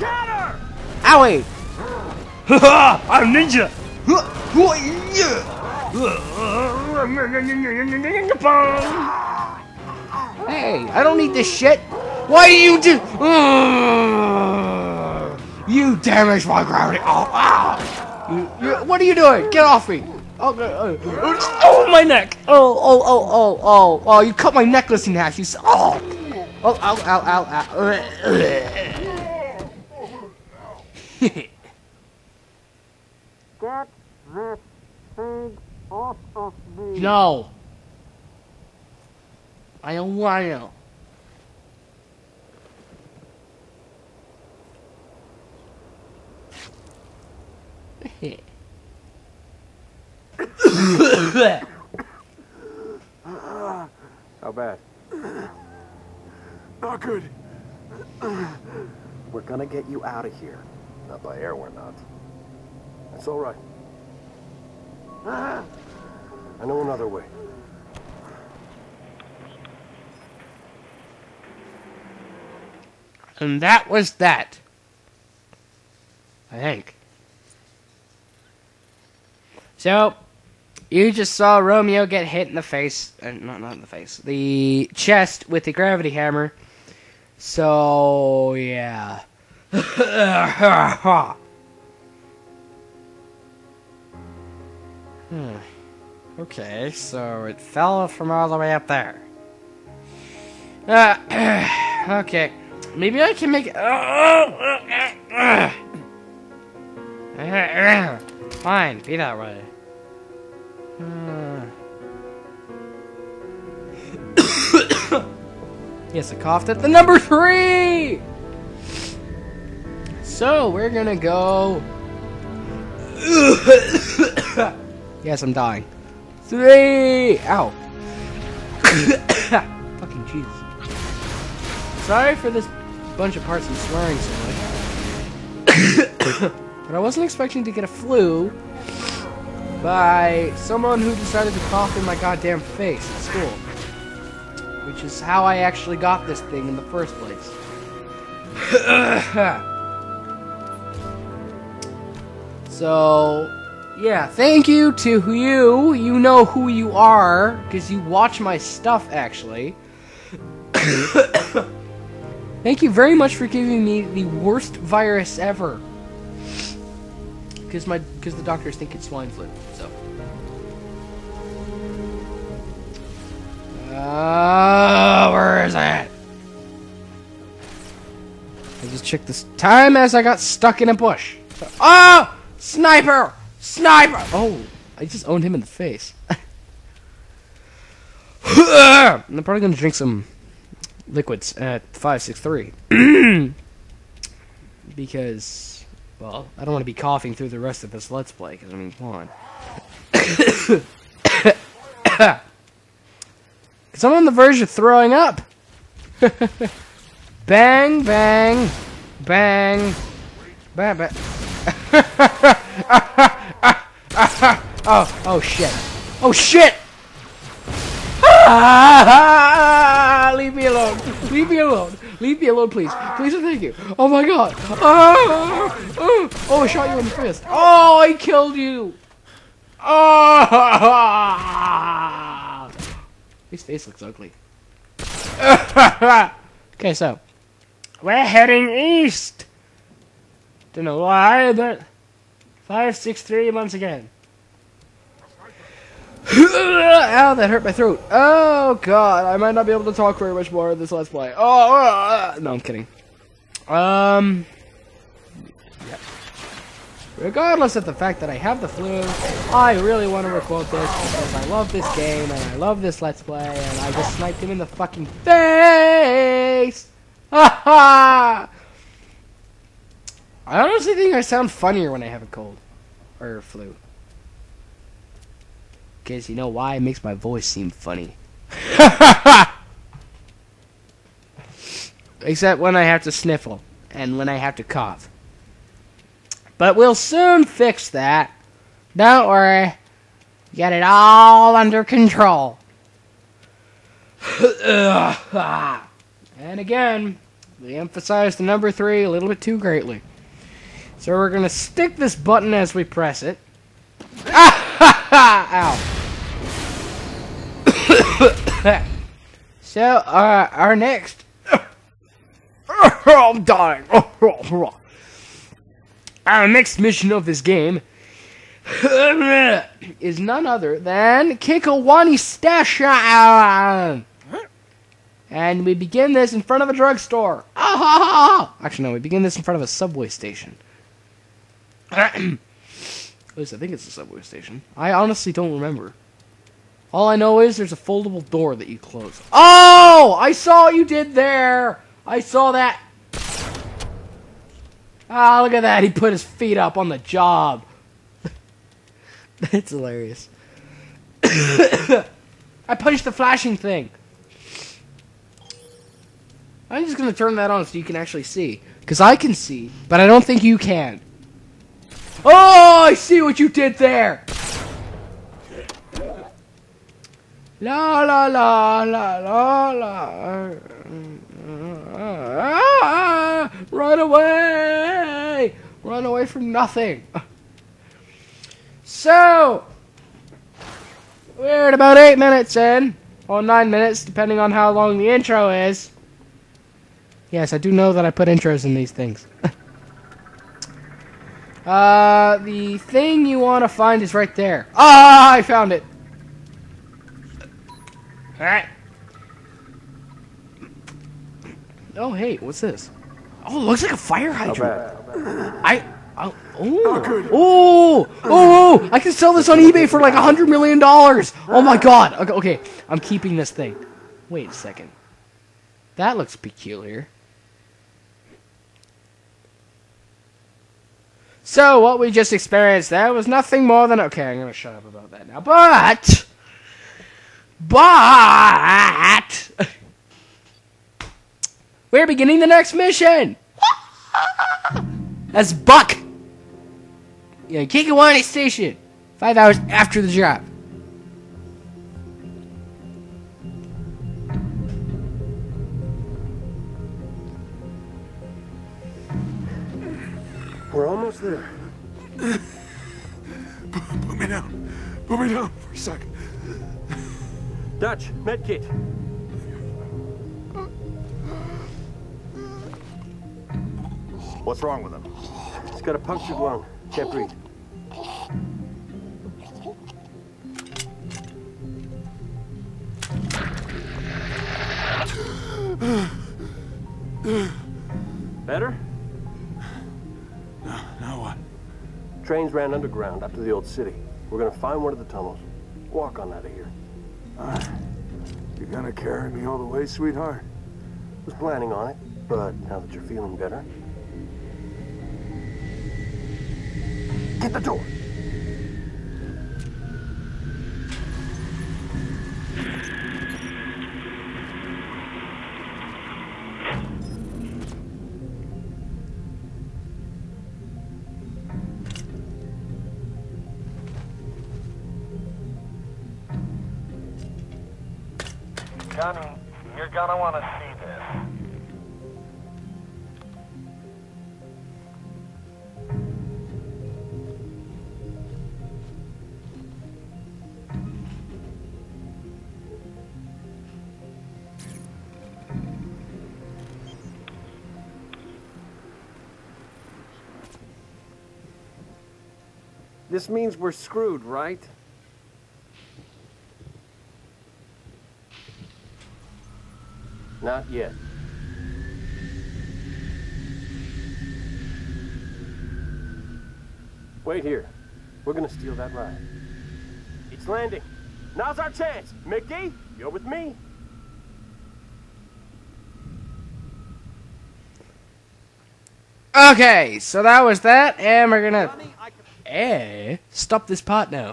Owie! I'm ninja. Hey, I don't need this shit. Why do you do? You damaged my gravity. Oh, ow. You, you, what are you doing? Get off me. Oh, uh, oh, my neck. Oh, oh, oh, oh, oh, oh, you cut my necklace in half. You s- oh. Oh, ow, ow, ow, ow. Get this thing off of me. no. I don't want to. How bad? Not good. We're gonna get you out of here. Not by air, we're not. That's all right. I know another way. And that was that. I think. So, you just saw Romeo get hit in the face, uh, not not in the face, the chest with the gravity hammer. So yeah. Hmm. Okay, so it fell from all the way up there. Uh, okay. Maybe I can make it. Fine, be that way. yes, I coughed at the number three! So, we're gonna go. yes, I'm dying. Three! Ow. Fucking Jesus. Sorry for this bunch of parts and swearing so much. but I wasn't expecting to get a flu by someone who decided to cough in my goddamn face at school. Which is how I actually got this thing in the first place. So, yeah, thank you to you. You know who you are, because you watch my stuff, actually. Thank you very much for giving me the worst virus ever. Because my because the doctors think it's swine flu. So. Uh, where is it? I just checked this time as I got stuck in a bush. So, oh! Sniper! Sniper! Oh, I just owned him in the face. I'm probably gonna drink some liquids at 563. because, well, I don't want to be coughing through the rest of this Let's Play, because, I mean, come on. Because I'm on the verge of throwing up. bang, bang, bang, bang, bang. Oh, oh shit. Oh shit! Ah, leave me alone. Leave me alone. Leave me alone, please. Please and thank you. Oh my god. Ah, oh, oh, I shot you in the fist. Oh, I killed you. Oh, his face looks ugly. okay, so we're heading east. Don't know why, but five, six, three months again. Ow, that hurt my throat. Oh, God. I might not be able to talk very much more in this Let's Play. Oh, uh, no, I'm kidding. Um, yeah. Regardless of the fact that I have the flu, I really want to record this because I love this game and I love this Let's Play and I just sniped him in the fucking face! Ha ha! I honestly think I sound funnier when I have a cold. Or a flu. Because you know why? It makes my voice seem funny. Except when I have to sniffle. And when I have to cough. But we'll soon fix that. Don't worry. Get it all under control. and again, They emphasized the number three a little bit too greatly. So we're gonna stick this button as we press it. Ah! Ow. so, uh, our next. I'm dying. Our next mission of this game is none other than Kikowani Station. And we begin this in front of a drugstore. Ah, ha, ha, ha. Actually, no, we begin this in front of a subway station. At least I think it's a subway station. I honestly don't remember. All I know is there's a foldable door that you close. Oh! I saw what you did there! I saw that. Ah, look at that. He put his feet up on the job. That's hilarious. I punched the flashing thing. I'm just gonna turn that on so you can actually see. Because I can see, but I don't think you can. Oh, I see what you did there! La la la la la la. Run away! Run away from nothing. So, we're at about eight minutes in, or nine minutes, depending on how long the intro is. Yes, I do know that I put intros in these things. uh, the thing you want to find is right there. Ah, I found it. Alright. Oh, hey, what's this? Oh, it looks like a fire hydrant. I. I oh, oh, oh! I can sell this on eBay for like a hundred million dollars. Oh my god! Okay, okay, I'm keeping this thing. Wait a second. That looks peculiar. So what we just experienced there was nothing more than okay. I'm gonna shut up about that now. But, but we're beginning the next mission. That's Buck. Yeah, Kikowani Station. Five hours after the drop. We're almost there. Put me down. Put me down for a second. Dutch, medkit. What's wrong with him? He's got a punctured lung. Can't breathe. Better? Trains ran underground up to the old city. We're gonna find one of the tunnels. Walk on out of here. you're gonna carry me all the way, sweetheart? Was planning on it, but now that you're feeling better. Get the door. Gunny, you're gonna want to see this. This means we're screwed, right? Not yet. Wait here. We're gonna steal that ride. It's landing. Now's our chance. Mickey, you're with me. Okay, so that was that, and we're gonna eh stop this part now.